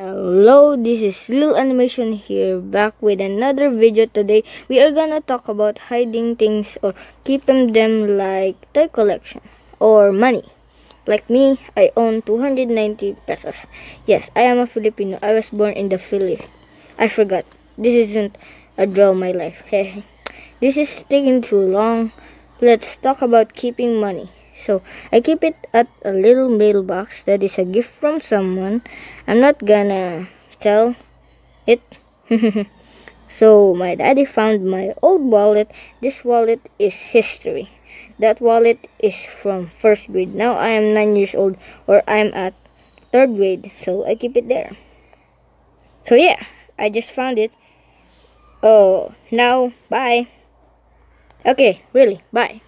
Hello, this is Lil Animation here back with another video today. We are gonna talk about hiding things or keeping them like toy collection or money. Like me, I own 290 pesos. Yes, I am a Filipino. I was born in the Philippines. I forgot. This isn't a draw my life. this is taking too long. Let's talk about keeping money. So I keep it at a little mailbox that is a gift from someone. I'm not gonna tell it. so my daddy found my old wallet. This wallet is history. That wallet is from first grade. Now I am 9 years old or I'm at third grade. So I keep it there. So yeah, I just found it. Oh, now bye. Okay, really, bye.